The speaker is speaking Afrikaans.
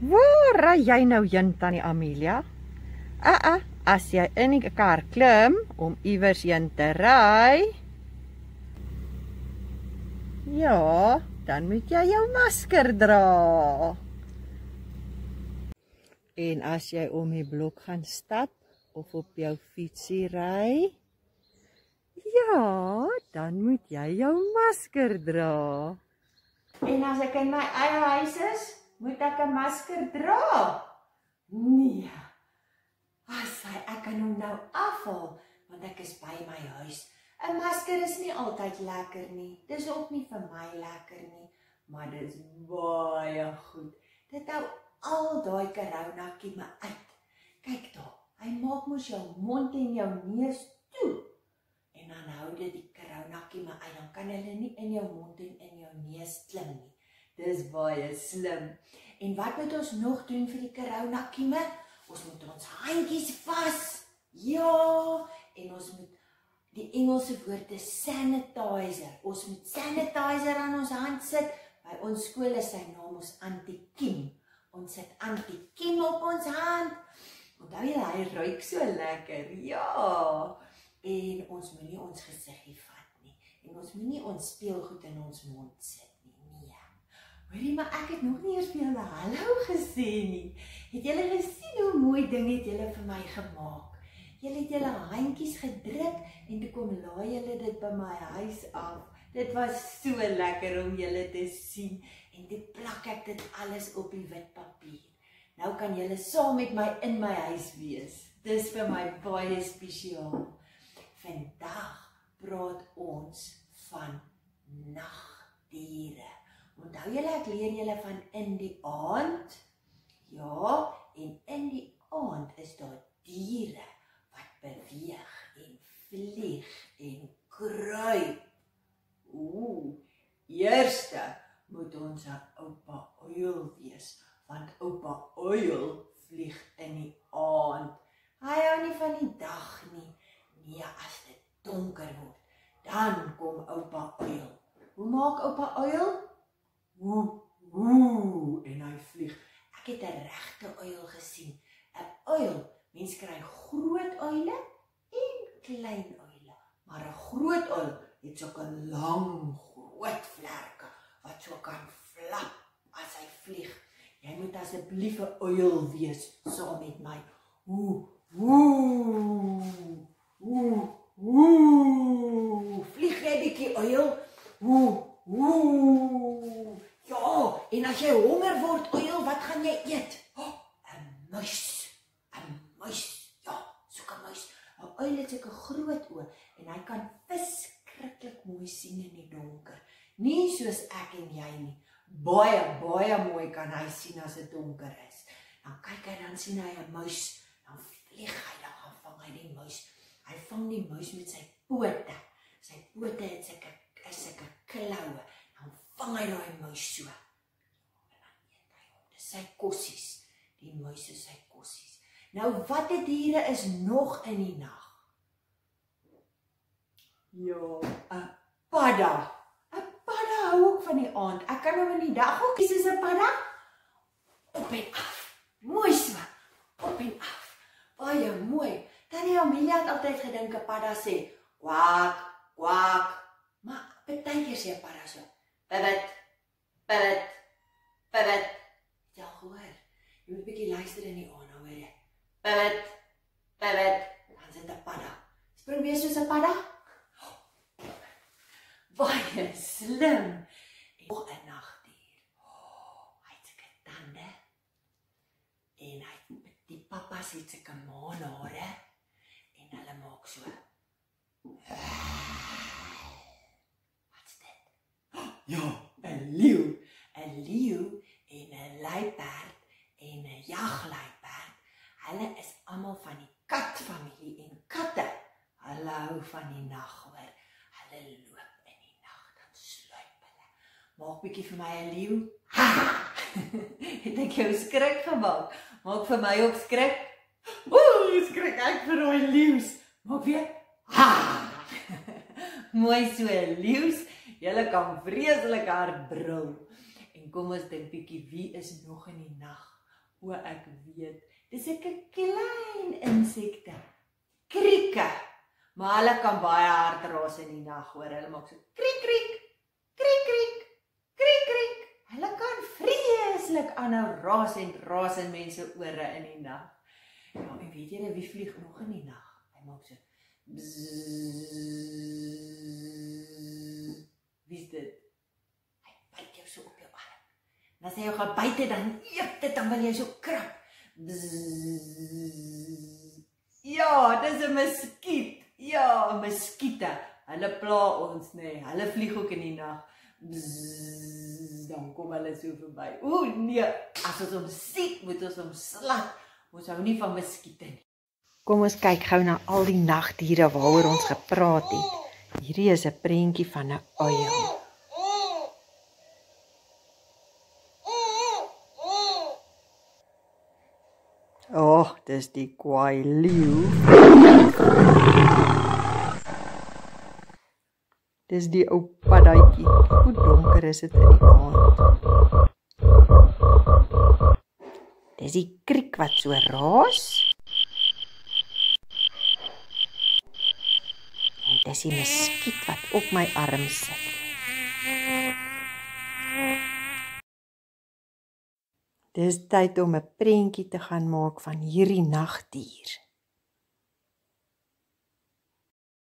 Waar ry jy nou heen tannie Amelia? Ah ah, as jy in die kar klim om iewers heen te ry. Ja, dan moet jy jou masker dra. En as jy om die blok gaan stap of op jou fietsie ry, ja, dan moet jy jou masker dra. En as ek in my eie huis is, moet ek 'n masker dra? Nee. As hy ek kan hom nou afhaal want ek is by my huis. 'n Masker is nie altyd lekker nie. Dis ook nie vir my lekker nie, maar dis baie goed. Dit hou al daai corona kieme uit. Kyk daar. Hy maak mos jou mond en jou neus toe. En dan hou dit die corona kieme uit. Dan kan hulle nie in jou mond en in jou neus klim nie. Dis baie slim. En wat moet ons nog doen vir die corona kieme? Ons moet ons handjies vas. Ja, en ons moet die Engelse woord is sanitizer. Ons moet sanitizer aan ons hand sit. By ons skool is sy naam ons antikiem. Ons sit antikiem op ons hand. Onthou jy hy ruik so lekker. Ja. En ons moenie ons gesiggie vat nie. En ons moenie ons speelgoed in ons mond sit. Hoorie, maar ek het nog nie eers vir julle hallo gesê nie. Het julle gesien hoe mooi ding het julle vir my gemaak? Julle het julle handjies gedruk en toe kom laai julle dit by my huis af. Dit was so lekker om julle te sien en toe plak ek dit alles op die wit papier. Nou kan julle saam met my in my huis wees. Dis vir my baie spesiaal. Vandag praat ons van nagdiere. Onthou julle ek leer julle van in die aand? Ja, en in die aand is daar diere wat beweeg en vlieg en kruip. Ooh, eerste moet ons 'n oupa uil wees, want oupa uil vlieg in die aand. Hy hou nie van die dag nie. Nee, as dit donker word, dan kom oupa uil. Hoe maak oupa uil? Woe, woe, en hy vlieg. Ek het 'n regte uil gesien. 'n Uil, mense kry groot uile en klein uile, maar 'n groot uil het so 'n lang, groot vlerke wat so kan flap as hy vlieg. Jy moet asseblief 'n uil wees saam met my. Woe, woe, woe, woe. Vlieg jy bietjie uil? Woe, woe. Ja, en as jy honger word, uil, wat gaan jy eet? 'n oh, Muis. 'n Muis. Ja, soek 'n muis. 'n Uil het sulke groot oë en hy kan verskriklik mooi sien in die donker. Nie soos ek en jy nie. Baie, baie mooi kan hy sien as dit donker is. Dan kyk hy dan sien hy 'n muis, dan vlieg hy dan gaan vang hy die muis. Hy vang die muis met sy pote. Sy pote het sulke is sulke kloue vang hy daai muis so. En dan eet hy hom. Dis sy kossies. Die muis is sy kossies. Nou watter diere is nog in die nag? Ja, 'n padda. 'n Padda hou ook van die aand. Ek kan hom in die dag ook kies as 'n padda. Op en af. Mooi so. Op en af. Baie mooi. Tannie Amelia het altyd gedink 'n padda sê kwak, kwak. Maar baie keer sê 'n padda so Pivot. Pivot. Pivot. Ja, hoor. Jy moet 'n bietjie luister in die aand, hoor jy? Pivot. Pivot. Dan sit 'n padda. Spring weer soos 'n padda. Baie slim. Nog 'n nagdier. Oh, hy het seker tande. En hy die pappa sê seker maanhare en hulle maak so. Ja, 'n leeu, 'n leeu en 'n luiperd en 'n jagluiperd. Hulle is almal van die katfamilie en katte. Hulle hou van die nag, hoor. Hulle loop in die nag dan sluip hulle. Maak bietjie vir my 'n leeu. Het ek jou skrik gemaak? Maak vir my ook skrik. Ooh, skrik ek vir daai leeu's. Maak weer. Ha! Mooi so leeu's. Julle kan vreeslik hard brul. En kom ons dink bietjie wie is nog in die nag? O ek weet. Dis 'n klein insekte. Krieke. Maar hulle kan baie hard raas in die nag, hoor. Hulle maak so. Kriek kriek. Kriek kriek. Hulle kan vreeslik aanhou raas en raas in mense ore in die nag. Ja, en weet julle wie vlieg nog in die nag? Hy maak so Wie's dit? Hy byt jou so op jou arm. En as hy jou gaan byt, dan eet dit dan wil jy so krap. Ja, dis 'n muskiet. Ja, muskiete. Hulle pla ons nê. Nee. Hulle vlieg ook in die nag. Dan kom hulle so verby. Ooh nee, as ons hom sien, moet ons hom slag. Ons hou nie van muskiete nie. Kom ons kyk gou na al die nagdiere waaroor ons gepraat het. Hierdie is 'n prentjie van 'n uil. O, oh, dis die kwaai leeu. Dis die ou paddaatjie. Hoe donker is dit in die aand. Dis die kriek wat so raas. Dis die muskiet wat op my arm sit. Dis tyd om 'n prentjie te gaan maak van hierdie nagdier.